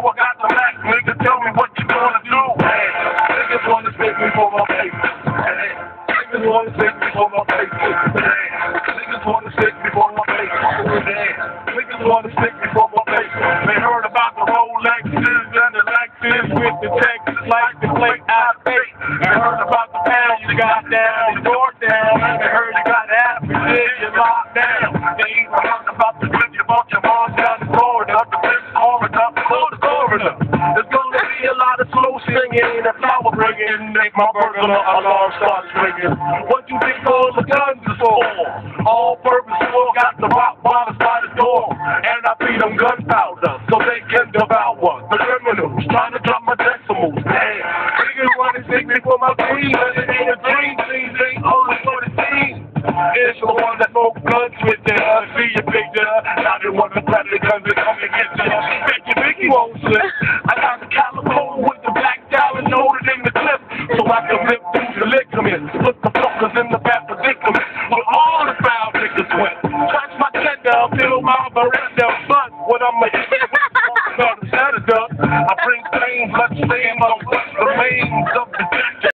I got the back, nigga, tell me what you gonna do. Hey, niggas wanna stick me for my face. Hey, niggas wanna stick me for my face. Hey, niggas wanna stick me for my face. Hey, niggas wanna stick me for my face. They heard about the Rolexes and the Lexus with the Texas like the plate I fake. They heard about the pound you got down, the door down. They heard you got apps, you locked down. They even heard about the trip you bought your mom down in Florida, up the Fifth Corridor, up the Florida governor. There's gonna be a lot of slow singing and flower bringing. Make my burglar alarm start ringing. What you think all the guns is for? All purpose war got the rock bottles by the door. And I feed them gunpowder so they can devour the criminals. Trying to drop my decimals. Damn. Niggas wanna take me for my dream, but it ain't a dream. Things ain't only for the team. It's the one that smoke guns with their I see you, big I didn't want the predator guns to come and get you. Bet you think you old shit. I got the California with the black dollar loaded in the clip so I can rip through the ligament. Put the fuckers in the back predicament where all the foul niggas went. Touch my tender, fill my veranda, but what I'ma eat is I bring pain, stay in my